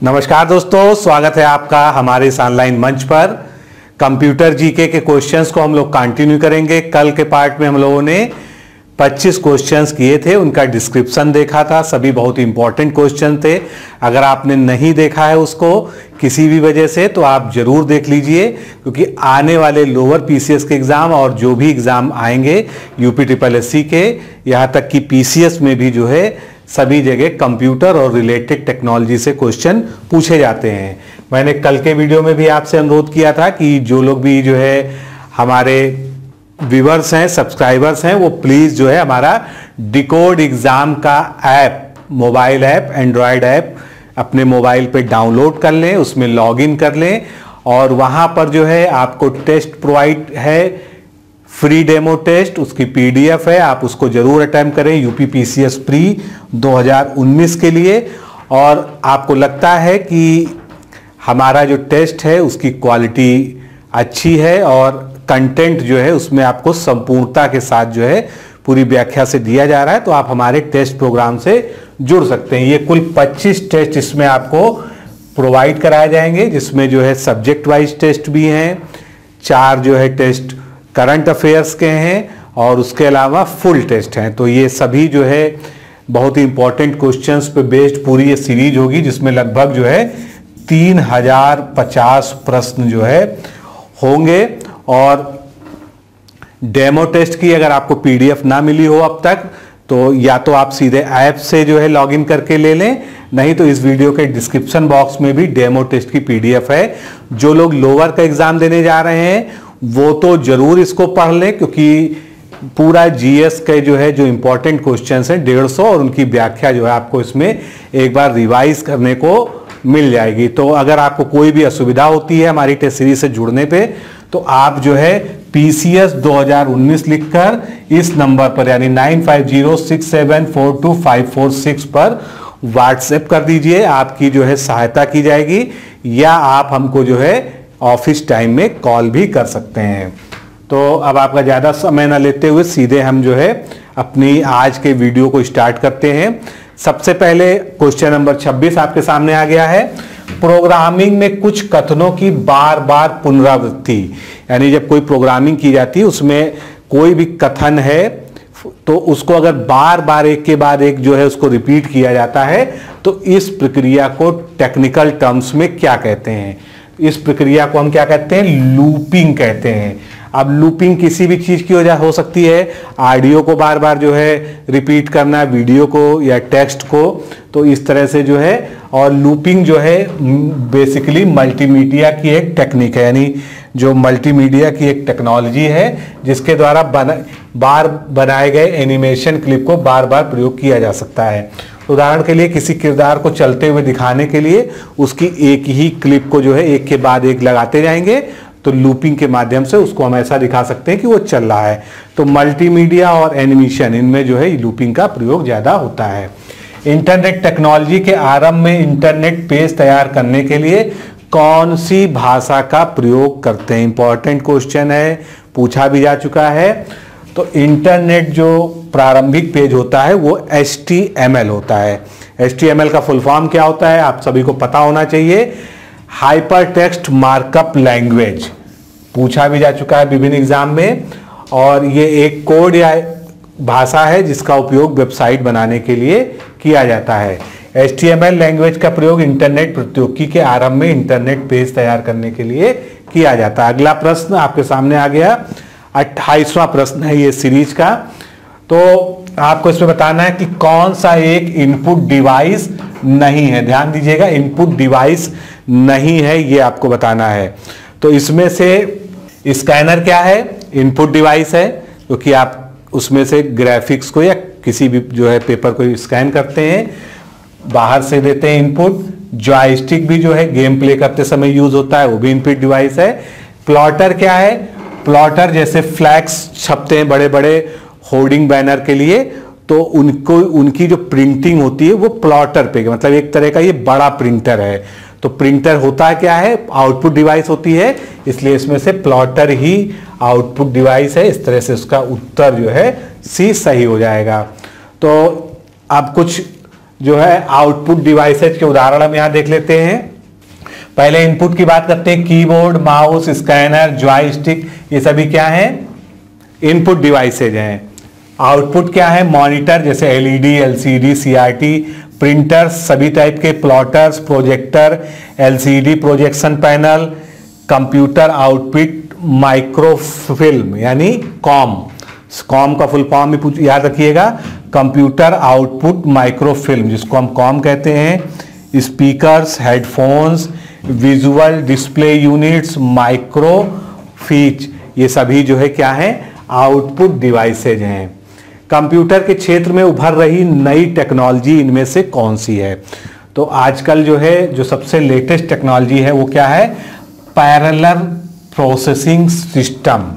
नमस्कार दोस्तों, स्वागत है आपका हमारे इस ऑनलाइन मंच पर। कंप्यूटर जीके के क्वेश्चंस को हम लोग कंटिन्यू करेंगे। कल के पार्ट में हम लोगों ने 25 क्वेश्चंस किए थे, उनका डिस्क्रिप्शन देखा था। सभी बहुत इंपॉर्टेंट क्वेश्चन थे। अगर आपने नहीं देखा है उसको किसी भी वजह से तो आप ज़रूर देख लीजिए, क्योंकि आने वाले लोअर पीसीएस के एग्ज़ाम और जो भी एग्ज़ाम आएँगे यूपी ट्रिपल एस के, यहाँ तक कि पीसीएस में भी जो है सभी जगह कंप्यूटर और रिलेटेड टेक्नोलॉजी से क्वेश्चन पूछे जाते हैं। मैंने कल के वीडियो में भी आपसे अनुरोध किया था कि जो लोग भी जो है हमारे व्यूवर्स हैं सब्सक्राइबर्स हैं, वो प्लीज़ जो है हमारा डिकोड एग्ज़ाम का app mobile app android app अपने मोबाइल पे डाउनलोड कर लें, उसमें लॉगिन कर लें और वहाँ पर जो है आपको टेस्ट प्रोवाइड है। फ्री डेमो टेस्ट, उसकी पीडीएफ है, आप उसको ज़रूर अटेम्प्ट करें यूपी पीसीएस प्री 2019 के लिए। और आपको लगता है कि हमारा जो टेस्ट है, उसकी क्वालिटी अच्छी है और कंटेंट जो है, उसमें आपको संपूर्णता के साथ जो है, पूरी व्याख्या से दिया जा रहा है तो आप हमारे टेस्ट प्रोग्राम से जुड़ सकते हैं। ये कुल 25 टेस्ट इसमें आपको प्रोवाइड कराए जाएँगे, जिसमें जो है, सब्जेक्ट वाइज टेस्ट भी हैं, चार जो है, टेस्ट करंट अफेयर्स के हैं और उसके अलावा फुल टेस्ट हैं। तो ये सभी जो है बहुत ही इंपॉर्टेंट क्वेश्चंस पे बेस्ड पूरी ये सीरीज़ होगी, जिसमें लगभग जो है तीन हज़ार पचास प्रश्न जो है होंगे। और डेमो टेस्ट की अगर आपको पीडीएफ ना मिली हो अब तक तो या तो आप सीधे ऐप से जो है लॉगिन करके ले लें, नहीं तो इस वीडियो के डिस्क्रिप्शन बॉक्स में भी डेमो टेस्ट की पीडीएफ है। जो लोग लोअर का एग्ज़ाम देने जा रहे हैं वो तो ज़रूर इसको पढ़ लें, क्योंकि पूरा जीएस के जो है, जो इंपॉर्टेंट क्वेश्चंस हैं, डेढ़ सौ और उनकी व्याख्या जो है आपको इसमें एक बार रिवाइज करने को मिल जाएगी। तो अगर आपको कोई भी असुविधा होती है हमारी टेस्ट सीरीज़ से जुड़ने पे तो आप जो है पीसीएस 2019 लिखकर इस नंबर पर, यानी 9506742546 पर व्हाट्सएप कर दीजिए, आपकी जो है सहायता की जाएगी, या आप हमको जो है ऑफ़िस टाइम में कॉल भी कर सकते हैं। तो अब आपका ज़्यादा समय ना लेते हुए सीधे हम जो है अपनी आज के वीडियो को स्टार्ट करते हैं। सबसे पहले क्वेश्चन नंबर 26 आपके सामने आ गया है। प्रोग्रामिंग में कुछ कथनों की बार बार पुनरावृत्ति, यानी जब कोई प्रोग्रामिंग की जाती है, उसमें कोई भी कथन है तो उसको अगर बार बार एक के बाद एक जो है उसको रिपीट किया जाता है तो इस प्रक्रिया को टेक्निकल टर्म्स में क्या कहते हैं? इस प्रक्रिया को हम क्या कहते हैं? लूपिंग कहते हैं। अब लूपिंग किसी भी चीज़ की वजह हो सकती है। ऑडियो को बार बार जो है रिपीट करना, वीडियो को या टेक्स्ट को तो इस तरह से जो है, और लूपिंग जो है, बेसिकली मल्टीमीडिया की एक टेक्निक है। यानी जो मल्टीमीडिया की एक टेक्नोलॉजी है, जिसके द्वारा बना, बार बनाए गए एनिमेशन क्लिप को बार बार प्रयोग किया जा सकता है। उदाहरण के लिए किसी किरदार को चलते हुए दिखाने के लिए उसकी एक ही क्लिप को जो है एक के बाद एक लगाते जाएँगे तो लूपिंग के माध्यम से उसको हम ऐसा दिखा सकते हैं कि वो चल रहा है। तो मल्टीमीडिया और एनिमेशन, इनमें जो है लूपिंग का प्रयोग ज़्यादा होता है। इंटरनेट टेक्नोलॉजी के आरंभ में इंटरनेट पेज तैयार करने के लिए कौन सी भाषा का प्रयोग करते हैं? इंपॉर्टेंट क्वेश्चन है, पूछा भी जा चुका है। तो इंटरनेट जो प्रारंभिक पेज होता है, वो एच होता है। एच का फुल फॉर्म क्या होता है? आप सभी को पता होना चाहिए। हाइपर टेक्स्ट मार्कअप लैंग्वेज पूछा भी जा चुका है विभिन्न एग्ज़ाम में। और ये एक कोड या भाषा है, जिसका उपयोग वेबसाइट बनाने के लिए किया जाता है। एच लैंग्वेज का प्रयोग इंटरनेट प्रौद्योगिकी के आरंभ में इंटरनेट पेज तैयार करने के लिए किया जाता है। अगला प्रश्न आपके सामने आ गया। अट्ठाईसवां प्रश्न है ये सीरीज़ का। तो आपको इसमें बताना है कि कौन सा एक इनपुट डिवाइस नहीं है। ध्यान दीजिएगा इनपुट डिवाइस नहीं है, ये आपको बताना है। तो इसमें से स्कैनर क्या है? इनपुट डिवाइस है, क्योंकि तो आप उसमें से ग्राफिक्स को या किसी भी जो है पेपर को स्कैन करते हैं, बाहर से देते हैं इनपुट जॉयस्टिक भी जो है गेम प्ले करते समय यूज़ होता है, वो भी इनपुट डिवाइस है। प्लॉटर क्या है? प्लॉटर जैसे फ्लैक्स छपते हैं बड़े बड़े होर्डिंग बैनर के लिए तो उनको, उनकी जो प्रिंटिंग होती है वो प्लॉटर पे मतलब एक तरह का ये बड़ा प्रिंटर है। तो प्रिंटर होता क्या है? आउटपुट डिवाइस होती है, इसलिए इसमें से प्लॉटर ही आउटपुट डिवाइस है, इस तरह से उसका उत्तर जो है, सी सही हो जाएगा। तो अब कुछ जो है आउटपुट डिवाइसेज के उदाहरण हम यहाँ देख लेते हैं। पहले इनपुट की बात करते हैं, कीबोर्ड, माउस, स्कैनर, जॉयस्टिक ये सभी क्या है? इनपुट डिवाइसेज हैं। आउटपुट क्या है? मॉनिटर, जैसे एलईडी, एलसीडी, सीआरटी प्रिंटर्स सभी टाइप के plotters, projector, LCD, projection panel, computer, output, microfilm, यानी कॉम। कॉम का फुल फॉर्म भी याद रखिएगा। कंप्यूटर, आउटपुट, माइक्रोफिल्म, जिसको हम कॉम कहते हैं। Speakers, headphones, visual display units microfiche ये सभी जो है क्या है? आउटपुट डिवाइसेज हैं। कंप्यूटर के क्षेत्र में उभर रही नई टेक्नोलॉजी इनमें से कौन सी है? तो आजकल जो है, जो सबसे लेटेस्ट टेक्नोलॉजी है, वो क्या है? पैरेलल प्रोसेसिंग सिस्टम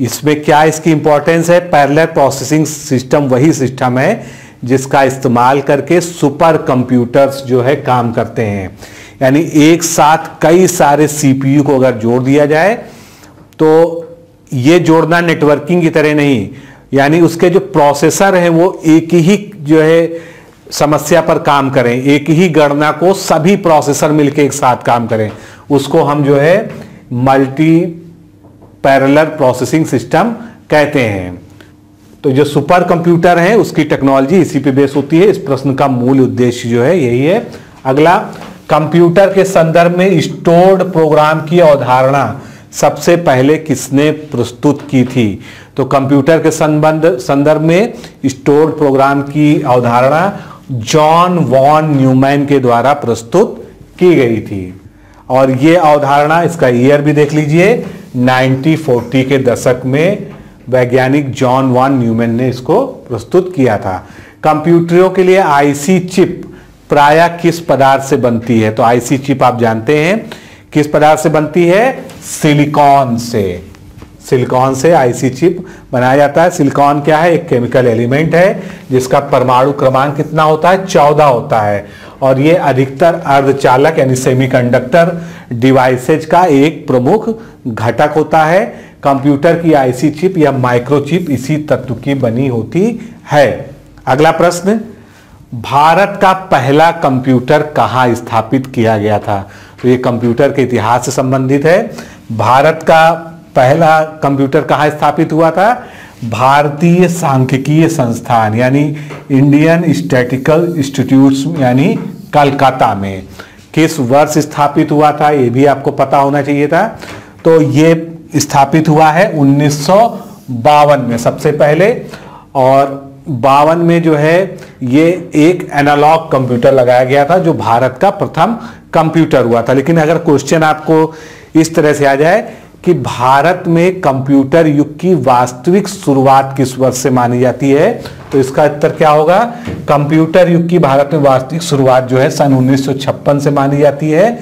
इसमें क्या इसकी इंपॉर्टेंस है? पैरेलल प्रोसेसिंग सिस्टम वही सिस्टम है, जिसका इस्तेमाल करके सुपर कंप्यूटर्स जो है काम करते हैं। यानी एक साथ कई सारे सीपीयू को अगर जोड़ दिया जाए तो ये जोड़ना नेटवर्किंग की तरह नहीं, यानी उसके जो प्रोसेसर हैं वो एक ही जो है समस्या पर काम करें, एक ही गणना को सभी प्रोसेसर मिलकर एक साथ काम करें, उसको हम जो है मल्टी पैरेलल प्रोसेसिंग सिस्टम कहते हैं। तो जो सुपर कंप्यूटर है, उसकी टेक्नोलॉजी इसी पे बेस होती है, इस प्रश्न का मूल उद्देश्य जो है यही है। अगला कंप्यूटर के संदर्भ में स्टोर्ड प्रोग्राम की अवधारणा। सबसे पहले किसने प्रस्तुत की थी? तो कंप्यूटर के संबंध, संदर्भ में स्टोर्ड प्रोग्राम की अवधारणा जॉन वॉन न्यूमैन के द्वारा प्रस्तुत की गई थी। और ये अवधारणा, इसका ईयर भी देख लीजिए 1940 के दशक में वैज्ञानिक जॉन वॉन न्यूमैन ने इसको प्रस्तुत किया था। कंप्यूटरों के लिए आईसी चिप प्राय किस पदार्थ से बनती है? तो आईसी चिप आप जानते हैं। किस पदार्थ से बनती है? सिलिकॉन से। सिलिकॉन से आईसी चिप बनाया जाता है। सिलिकॉन क्या है? एक केमिकल एलिमेंट है, जिसका परमाणु क्रमांक कितना होता है? चौदह होता है। और ये अधिकतर अर्धचालक यानी सेमीकंडक्टर डिवाइसेज का एक प्रमुख घटक होता है। कंप्यूटर की आईसी चिप या माइक्रोचिप इसी तत्व की बनी होती है। अगला प्रश्न, भारत का पहला कंप्यूटर कहाँ स्थापित किया गया था? तो ये कंप्यूटर के इतिहास से संबंधित है। भारत का पहला कंप्यूटर कहाँ स्थापित हुआ था? भारतीय सांख्यिकीय संस्थान, यानी इंडियन स्टैटिकल इंस्टीट्यूट यानी कलकत्ता में। किस वर्ष स्थापित हुआ था, ये भी आपको पता होना चाहिए था। तो ये स्थापित हुआ है उन्नीस सौ बावन में सबसे पहले और बावन में जो है, ये एक एनालॉग कंप्यूटर लगाया गया था, जो भारत का प्रथम कंप्यूटर हुआ था। लेकिन अगर क्वेश्चन आपको इस तरह से आ जाए कि भारत में कंप्यूटर युग की वास्तविक शुरुआत किस वर्ष से मानी जाती है तो इसका उत्तर क्या होगा? कंप्यूटर युग की भारत में वास्तविक शुरुआत जो है, सन 1956 से मानी जाती है,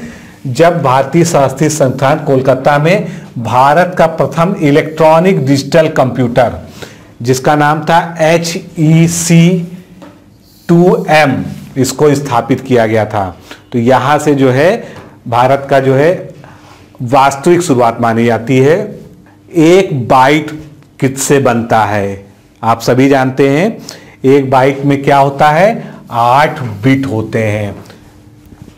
जब भारतीय शास्त्रीय संस्थान कोलकाता में भारत का प्रथम इलेक्ट्रॉनिक डिजिटल कंप्यूटर जिसका नाम था H E C two M इसको स्थापित किया गया था। तो यहाँ से जो है, भारत का जो है, वास्तविक शुरुआत मानी जाती है। एक बाइट किससे बनता है? आप सभी जानते हैं, एक बाइट में क्या होता है? आठ बिट होते हैं।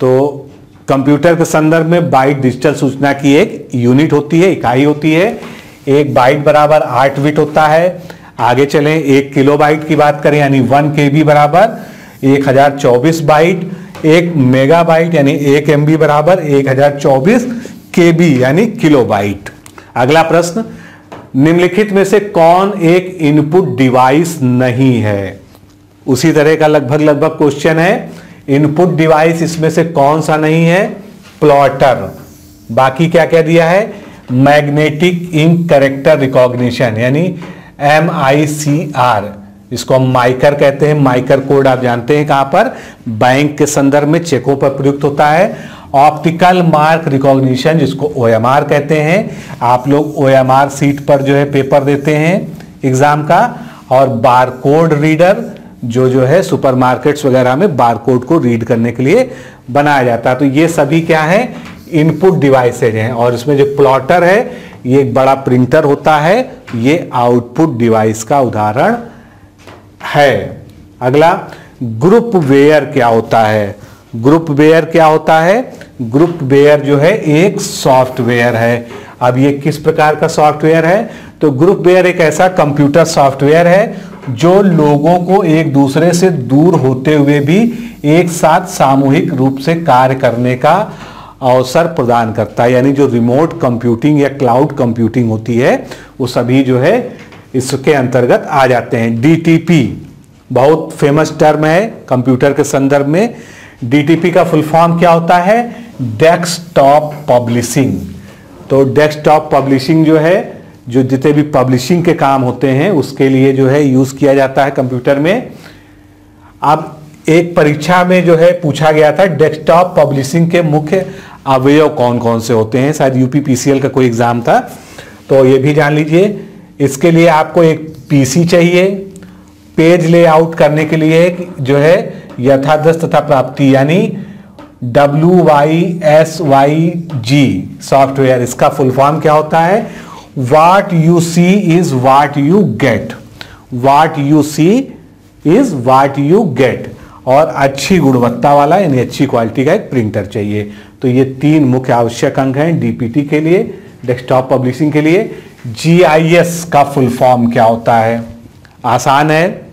तो कंप्यूटर के संदर्भ में बाइट डिजिटल सूचना की एक यूनिट होती है, इकाई होती है। एक बाइट बराबर आठ बिट होता है। आगे चलें, एक किलो बाइट की बात करें, यानी वन के बी बराबर, एक हज़ार चौबीस बाइट, एक मेगा बाइट यानी एक एम बी बराबर, एक हज़ार चौबीस के बी यानी किलो बाइट अगला प्रश्न, निम्नलिखित में से कौन एक इनपुट डिवाइस नहीं है? उसी तरह का लगभग लगभग क्वेश्चन है। इनपुट डिवाइस इसमें से कौन सा नहीं है? प्लॉटर। बाकी क्या क्या दिया है? मैग्नेटिक इंक करेक्टर रिकॉग्निशन, यानी एम आई सी आर इसको हम माइकर कहते हैं। माइकर कोड आप जानते हैं कहाँ पर? बैंक के संदर्भ में चेकों पर प्रयुक्त होता है। ऑप्टिकल मार्क रिकॉग्निशन, जिसको OMR कहते हैं। आप लोग ओ सीट पर जो है पेपर देते हैं एग्ज़ाम का। और बारकोड रीडर, जो जो है सुपरमार्केट्स वगैरह में बारकोड को रीड करने के लिए बनाया जाता है। तो ये सभी क्या है? इनपुट डिवाइसेज हैं और इसमें जो प्लॉटर है, ये एक बड़ा प्रिंटर होता है, ये आउटपुट डिवाइस का उदाहरण है। अगला ग्रुप वेयर क्या होता है? ग्रुप वेयर क्या होता है? ग्रुप वेयर जो है, एक सॉफ्टवेयर है। अब ये किस प्रकार का सॉफ्टवेयर है? तो ग्रुप वेयर एक ऐसा कंप्यूटर सॉफ्टवेयर है, जो लोगों को एक दूसरे से दूर होते हुए भी एक साथ सामूहिक रूप से कार्य करने का अवसर प्रदान करता है, यानी जो रिमोट कंप्यूटिंग या क्लाउड कंप्यूटिंग होती है, वो सभी जो है इसके अंतर्गत आ जाते हैं। डीटीपी बहुत फ़ेमस टर्म है कंप्यूटर के संदर्भ में। डीटीपी का फुल फॉर्म क्या होता है? डेस्कटॉप पब्लिशिंग तो डेस्कटॉप पब्लिशिंग जो है, जो जितने भी पब्लिशिंग के काम होते हैं, उसके लिए जो है यूज़ किया जाता है कंप्यूटर में। अब एक परीक्षा में जो है पूछा गया था डेस्कटॉप पब्लिशिंग के मुख्य अवयव कौन कौन से होते हैं। शायद यूपी पीसीएल का कोई एग्ज़ाम था तो ये भी जान लीजिए। इसके लिए आपको एक पीसी चाहिए। पेज लेआउट करने के लिए जो है यथादस्त तथा प्राप्ति, यानी W Y S Y G software इसका फुल फॉर्म क्या होता है? What you see is what you get what you see is what you get और अच्छी गुणवत्ता वाला, यानी अच्छी क्वालिटी का एक प्रिंटर चाहिए। तो ये तीन मुख्य आवश्यक अंग हैं डीपीटी के लिए डेस्कटॉप पब्लिशिंग के लिए। जीआईएस का फुल फॉर्म क्या होता है? आसान है।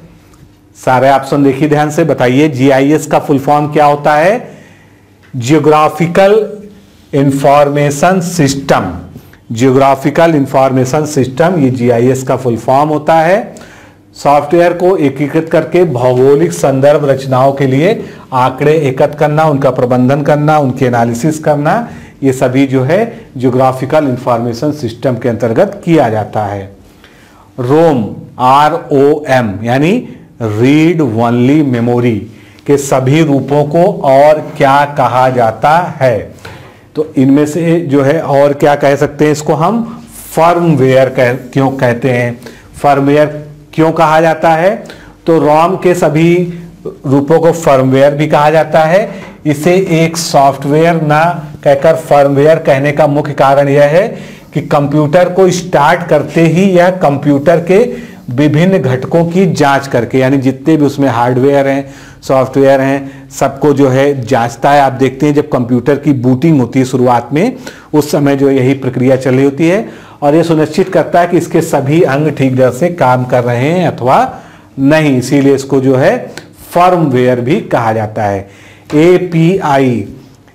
सारे ऑप्शन देखिए ध्यान से, बताइए जीआईएस का फुल फॉर्म क्या होता है? Geographical information system geographical information system ये जीआईएस का फुल फॉर्म होता है। सॉफ्टवेयर को एकीकृत करके भौगोलिक संदर्भ रचनाओं के लिए आंकड़े एकत्र करना, उनका प्रबंधन करना, उनके एनालिसिस करना, ये सभी जो है जियोग्राफिकल इंफॉर्मेशन सिस्टम के अंतर्गत किया जाता है। रोम आर ओ एम यानी रीड वनली मेमोरी के सभी रूपों को और क्या कहा जाता है। तो इनमें से जो है और क्या कह सकते हैं इसको हम? फर्मवेयर कह, क्यों कहते हैं? फर्मवेयर क्यों कहा जाता है? तो रोम के सभी रूपों को फर्मवेयर भी कहा जाता है। इसे एक सॉफ्टवेयर ना कहकर फर्मवेयर कहने का मुख्य कारण यह है कि कंप्यूटर को स्टार्ट करते ही यह कंप्यूटर के विभिन्न घटकों की जाँच करके, यानी जितने भी उसमें हार्डवेयर हैं सॉफ्टवेयर हैं, सबको जो है जांचता है। आप देखते हैं जब कंप्यूटर की बूटिंग होती है शुरुआत में, उस समय जो यही प्रक्रिया चल रही होती है। और ये सुनिश्चित करता है कि इसके सभी अंग ठीक तरह से काम कर रहे हैं अथवा नहीं। इसीलिए इसको जो है फर्मवेयर भी कहा जाता है। एपीआई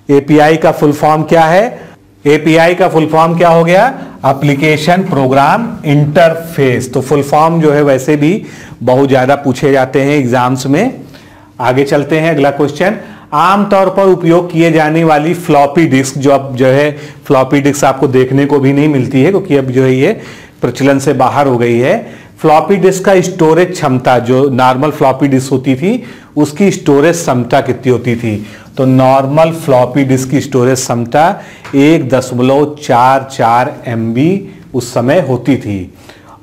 एपीआई का फुल फॉर्म क्या है? एपीआई का फुल फॉर्म क्या हो गया? एप्लीकेशन प्रोग्राम इंटरफेस तो फुल फॉर्म जो है वैसे भी बहुत ज़्यादा पूछे जाते हैं एग्ज़ाम्स में। आगे चलते हैं अगला क्वेश्चन आमतौर पर उपयोग किए जाने वाली फ्लॉपी डिस्क जो अब जो है फ्लॉपी डिस्क आपको देखने को भी नहीं मिलती है, क्योंकि अब जो है ये प्रचलन से बाहर हो गई है। फ्लॉपी डिस्क का स्टोरेज क्षमता, जो नॉर्मल फ्लॉपी डिस्क होती थी, उसकी स्टोरेज क्षमता कितनी होती थी? तो नॉर्मल फ्लॉपी डिस्क की स्टोरेज क्षमता एक दशमलव चार चार एम उस समय होती थी।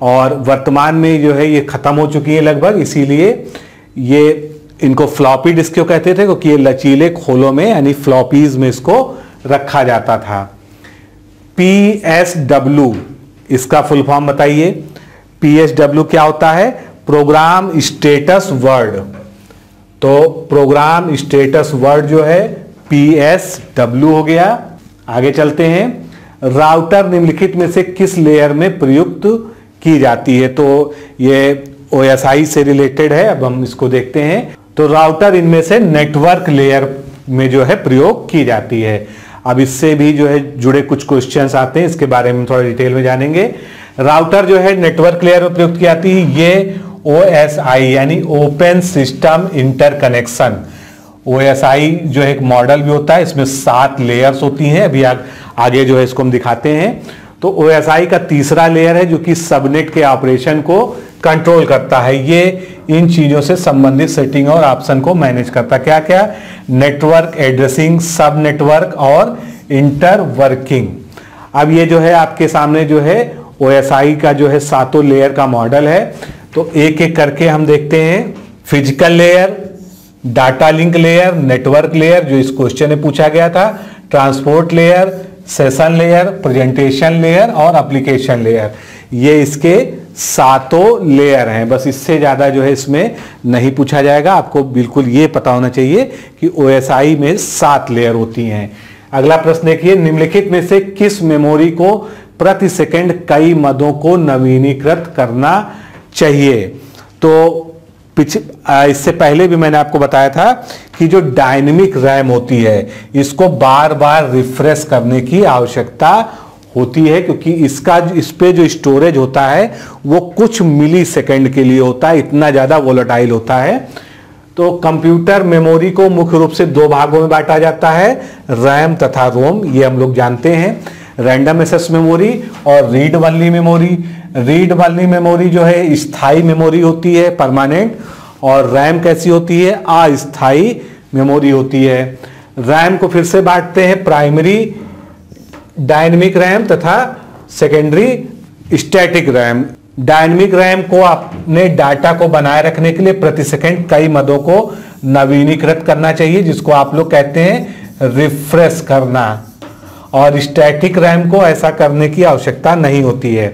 और वर्तमान में जो है ये खत्म हो चुकी है लगभग, इसीलिए ये इनको फ्लॉपी डिस्क क्यों कहते थे? क्योंकि ये लचीले खोलों में, यानी फ्लॉपीज में इसको रखा जाता था। पी एस डब्ल्यू इसका फुल फॉर्म बताइए। पी एस डब्ल्यू क्या होता है? प्रोग्राम स्टेटस वर्ड तो प्रोग्राम स्टेटस वर्ड जो है पी एस डब्ल्यू हो गया। आगे चलते हैं। राउटर निम्नलिखित में से किस लेयर में प्रयुक्त की जाती है? तो ये ओ से रिलेटेड है। अब हम इसको देखते हैं। तो राउटर इनमें से नेटवर्क लेयर में जो है प्रयोग की जाती है। अब इससे भी जो है जुड़े कुछ क्वेश्चन आते हैं इसके बारे में थोड़ा डिटेल में जानेंगे। राउटर जो है नेटवर्क लेयर में प्रयुक्त की जाती है ये ओ एस आई यानी open system interconnection. O S I जो एक मॉडल भी होता है इसमें सात लेयर्स होती हैं। अभी आ, आगे जो है इसको हम दिखाते हैं। तो ओ एस आई का तीसरा लेयर है जो कि सबनेट के ऑपरेशन को कंट्रोल करता है। ये इन चीज़ों से संबंधित सेटिंग और ऑप्शन को मैनेज करता है। क्या क्या नेटवर्क एड्रेसिंग सब नेटवर्क और इंटर वर्किंग अब ये जो है आपके सामने जो है ओएसआई का जो है सातों लेयर का मॉडल है। तो एक एक करके हम देखते हैं। Physical layer data link layer network layer जो इस क्वेश्चन में पूछा गया था। Transport layer session layer presentation layer और एप्लीकेशन लेयर ये इसके सातों लेयर हैं। बस इससे ज़्यादा जो है इसमें नहीं पूछा जाएगा। आपको बिल्कुल ये पता होना चाहिए कि ओएसआई में सात लेयर होती हैं। अगला प्रश्न देखिए, निम्नलिखित में से किस मेमोरी को प्रति सेकंड कई मदों को नवीनीकृत करना चाहिए? तो इससे पहले भी मैंने आपको बताया था कि जो डायनेमिक रैम होती है, इसको बार बार रिफ्रेश करने की आवश्यकता होती है, क्योंकि इसका इस पर जो स्टोरेज होता है, वो कुछ मिली सेकेंड के लिए होता है, इतना ज़्यादा वोलेटाइल होता है। तो कंप्यूटर मेमोरी को मुख्य रूप से दो भागों में बांटा जाता है रैम तथा रोम ये हम लोग जानते हैं। रैंडम एसेस मेमोरी और रीड वाली मेमोरी रीड वाली मेमोरी जो है स्थायी मेमोरी होती है परमानेंट और रैम कैसी होती है? अस्थाई मेमोरी होती है। रैम को फिर से बांटते हैं प्राइमरी डायनेमिक रैम तथा secondary static RAM. Dynamic RAM को अपने डाटा को बनाए रखने के लिए प्रति सेकंड कई मदों को नवीनीकृत करना चाहिए, जिसको आप लोग कहते हैं रिफ्रेश करना। और स्टैटिक रैम को ऐसा करने की आवश्यकता नहीं होती है।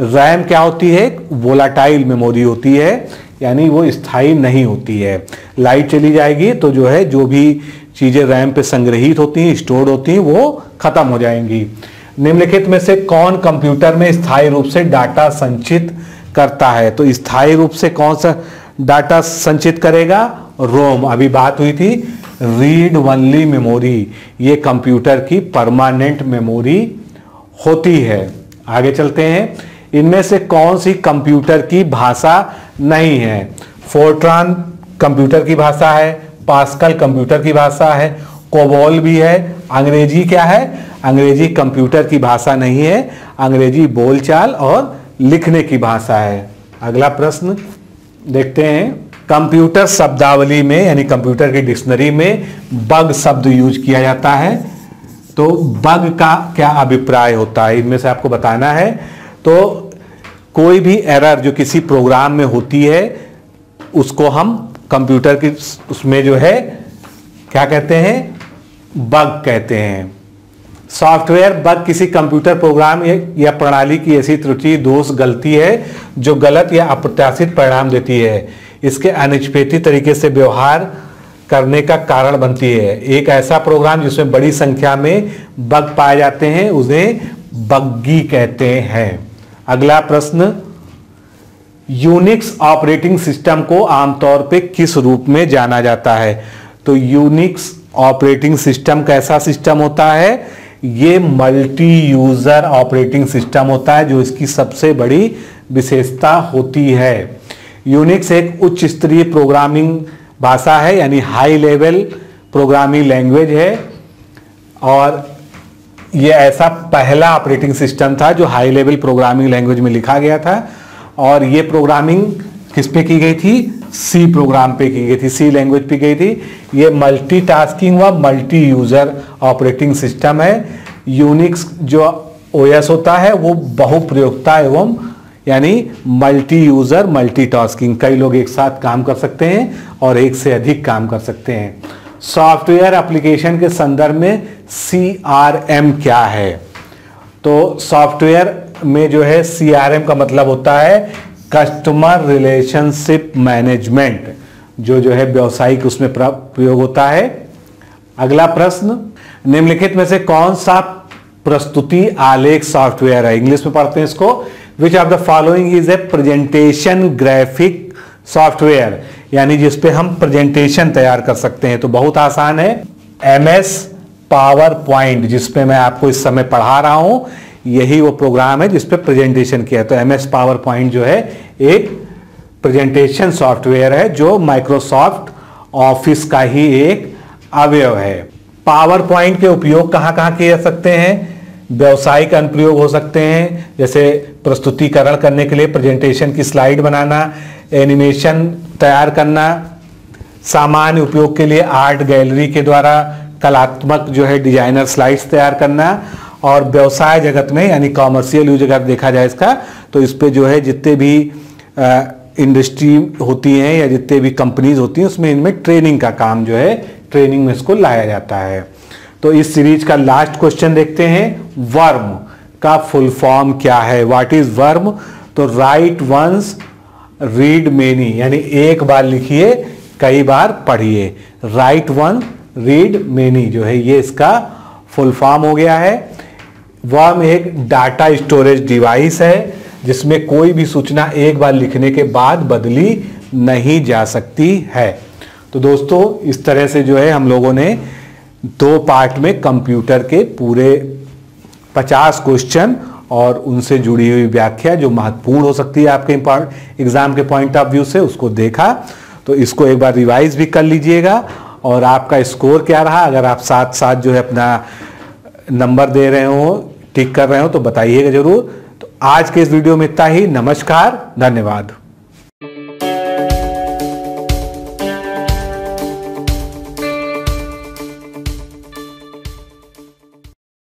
रैम क्या होती है? वोलाटाइल मेमोरी होती है, यानी वो स्थायी नहीं होती है। लाइट चली जाएगी तो जो है, जो भी चीज़ें रैम पे संग्रहित होती हैं, स्टोर होती हैं, वो खत्म हो जाएँगी। निम्नलिखित में से कौन कंप्यूटर में स्थायी रूप से डाटा संचित करता है? तो स्थायी रूप से कौन सा डाटा संचित करेगा? रोम। अभी बात हुई थी, रीड वनली मेमोरी ये कंप्यूटर की परमानेंट मेमोरी होती है। आगे चलते हैं। इनमें से कौन सी कंप्यूटर की भाषा नहीं है? फोर्ट्रान कंप्यूटर की भाषा है पास्कल कंप्यूटर की भाषा है, कोबोल भी है, अंग्रेज़ी क्या है? अंग्रेज़ी कंप्यूटर की भाषा नहीं है, अंग्रेज़ी बोलचाल और लिखने की भाषा है। अगला प्रश्न देखते हैं। कंप्यूटर शब्दावली में, यानी कंप्यूटर की डिक्शनरी में बग शब्द यूज़ किया जाता है। तो बग का क्या अभिप्राय होता है? इनमें से आपको बताना है। तो कोई भी एरर जो किसी प्रोग्राम में होती है, उसको हम कंप्यूटर की उसमें जो है, क्या कहते हैं? बग कहते हैं। सॉफ्टवेयर बग किसी कंप्यूटर प्रोग्राम या प्रणाली की ऐसी त्रुटि, दोष, गलती है, जो गलत या अप्रत्याशित परिणाम देती है। इसके अनिष्पेती तरीके से व्यवहार करने का कारण बनती है। एक ऐसा प्रोग्राम जिसमें बड़ी संख्या में बग पाए जाते हैं, उन्हें बग्गी कहते हैं। अगला प्रश्न यूनिक्स ऑपरेटिंग सिस्टम को आमतौर पे किस रूप में जाना जाता है? तो यूनिक्स ऑपरेटिंग सिस्टम कैसा सिस्टम होता है? ये मल्टी यूज़र ऑपरेटिंग सिस्टम होता है, जो इसकी सबसे बड़ी विशेषता होती है। यूनिक्स एक उच्च स्तरीय प्रोग्रामिंग भाषा है, यानी हाई लेवल प्रोग्रामिंग लैंग्वेज है। और ये ऐसा पहला ऑपरेटिंग सिस्टम था, जो हाई लेवल प्रोग्रामिंग लैंग्वेज में लिखा गया था। और ये प्रोग्रामिंग किस पे की गई थी? सी प्रोग्राम पे की गई थी सी लैंग्वेज पे गई थी। ये मल्टीटास्किंग व मल्टी यूज़र ऑपरेटिंग सिस्टम है। यूनिक्स जो ओएस होता है, वो बहुप्रयोगता एवं यानी मल्टी यूज़र मल्टीटास्किंग कई लोग एक साथ काम कर सकते हैं और एक से अधिक काम कर सकते हैं। सॉफ्टवेयर एप्लीकेशन के संदर्भ में सीआरएम क्या है? तो सॉफ्टवेयर में जो है सीआरएम का मतलब होता है कस्टमर रिलेशनशिप मैनेजमेंट जो जो है व्यवसायिक उसमें प्रयोग होता है। अगला प्रश्न, निम्नलिखित में से कौन सा प्रस्तुति आलेख सॉफ्टवेयर है? इंग्लिश में पढ़ते हैं इसको। Which of the following is a presentation graphic software यानी जिसपे हम प्रेजेंटेशन तैयार कर सकते हैं। तो बहुत आसान है। एम एस पावर पॉइंट जिसपे मैं आपको इस समय पढ़ा रहा हूँ। यही वो प्रोग्राम है जिसपे प्रेजेंटेशन किया तो एम एस पावर पॉइंट जो है, एक प्रेजेंटेशन सॉफ्टवेयर है जो माइक्रोसॉफ्ट ऑफ़िस का ही एक अवयव है। पावर पॉइंट के उपयोग कहाँ कहाँ किए जा सकते हैं? व्यवसायिक अनुप्रयोग हो सकते हैं, जैसे प्रस्तुतिकरण करने के लिए प्रेजेंटेशन की स्लाइड बनाना एनिमेशन तैयार करना, सामान्य उपयोग के लिए आर्ट गैलरी के द्वारा कलात्मक जो है डिज़ाइनर स्लाइड्स तैयार करना और व्यवसाय जगत में, यानी कॉमर्शियल यूज़ अगर देखा जाए इसका तो इस पर जो है जितने भी इंडस्ट्री होती हैं या जितने भी कंपनीज़ होती हैं, उसमें इनमें ट्रेनिंग का काम जो है ट्रेनिंग में इसको लाया जाता है। तो इस सीरीज़ का लास्ट क्वेश्चन देखते हैं। वर्म का फुल फॉर्म क्या है? व्हाट इज़ वर्म तो राइट वंस रीड मेनी यानी एक बार लिखिए, कई बार पढ़िए। राइट वन रीड मेनी जो है ये इसका फुल फॉर्म हो गया है। वर्म एक डाटा स्टोरेज डिवाइस है, जिसमें कोई भी सूचना एक बार लिखने के बाद बदली नहीं जा सकती है। तो दोस्तों, इस तरह से जो है हम लोगों ने दो पार्ट में कंप्यूटर के पूरे 50 क्वेश्चन और उनसे जुड़ी हुई व्याख्या जो महत्वपूर्ण हो सकती है आपके एग्ज़ाम के पॉइंट ऑफ़ व्यू से, उसको देखा। तो इसको एक बार रिवाइज भी कर लीजिएगा और आपका स्कोर क्या रहा? अगर आप साथ साथ जो है अपना नंबर दे रहे हो, टिक कर रहे हो तो बताइएगा ज़रूर। तो आज के इस वीडियो में इतना ही। नमस्कार, धन्यवाद।